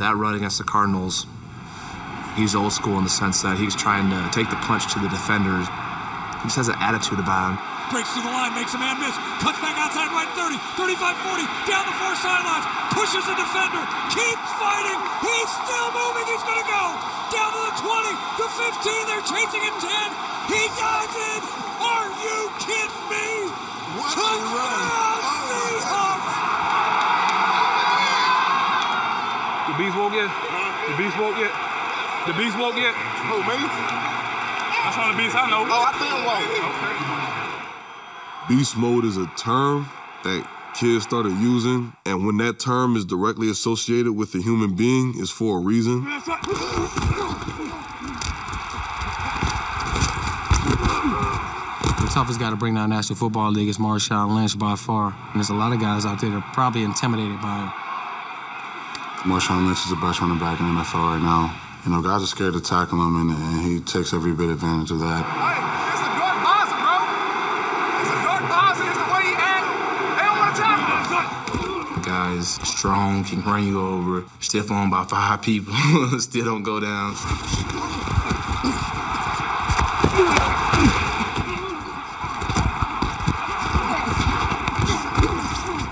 That run against the Cardinals, he's old school in the sense that he's trying to take the punch to the defenders. He just has an attitude about him. Breaks through the line, makes a man miss. Cuts back outside right 30, 35 40, down the far sidelines. Pushes the defender, keeps fighting. He's still moving. He's going to go down to the 20, the 15. They're chasing him 10. He dives in. Are you kidding me? What a Touchdown, beast woke yet? The beast woke yet? The beast woke yet? Who, me? That's all the beast I know. Oh, I been woke. Beast mode is a term that kids started using, and when that term is directly associated with a human being, it's for a reason. The toughest guy to bring down National Football League is Marshawn Lynch by far. And there's a lot of guys out there that are probably intimidated by him. Marshawn Lynch is the best running back in the NFL right now. You know, guys are scared to tackle him, and, and he takes every bit advantage of that. Hey, it's a dark boss, bro. It's a dark boss, and it's the way he act. They don't want to tackle him. The guy's strong, can run you over, stiff on by five people, still don't go down.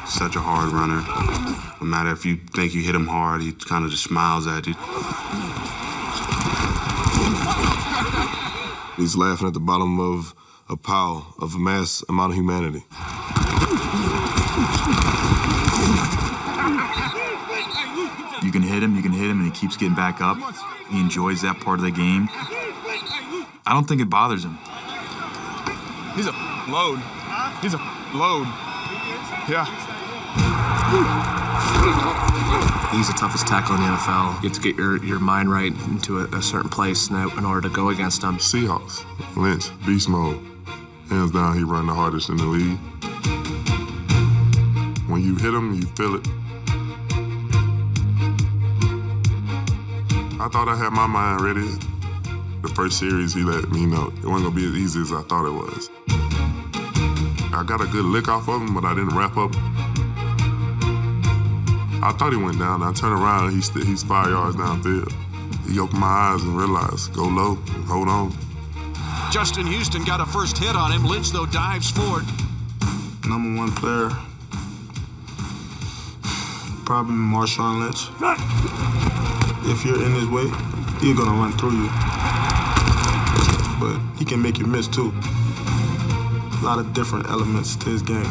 Such a hard runner. No matter if you think you hit him hard, he kind of just smiles at you. He's laughing at the bottom of a pile of a mass amount of humanity. You can hit him, you can hit him, and he keeps getting back up. He enjoys that part of the game. I don't think it bothers him. He's a load. He's a load. Yeah. He's the toughest tackle in the NFL. You have to get your, your mind right into a, a certain place in, in order to go against him. Seahawks, Lynch, beast mode. Hands down, he run the hardest in the league. When you hit him, you feel it. I thought I had my mind ready. The first series, he let me know it wasn't gonna be as easy as I thought it was. I got a good lick off of him, but I didn't wrap up. I thought he went down. I turned around, he's st- he's five yards downfield. He opened my eyes and realized, go low, hold on. Justin Houston got a first hit on him. Lynch, though, dives forward. Number one player, probably Marshawn Lynch. If you're in his way, he's gonna run through you. But he can make you miss too. A lot of different elements to his game.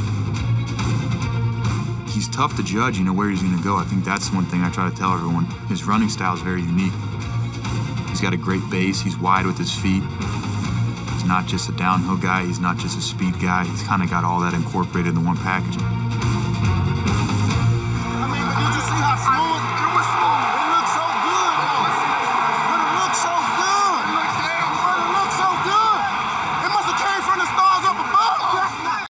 He's tough to judge, you know, where he's going to go. I think that's one thing I try to tell everyone. His running style is very unique. He's got a great base. He's wide with his feet. He's not just a downhill guy. He's not just a speed guy. He's kind of got all that incorporated in one package.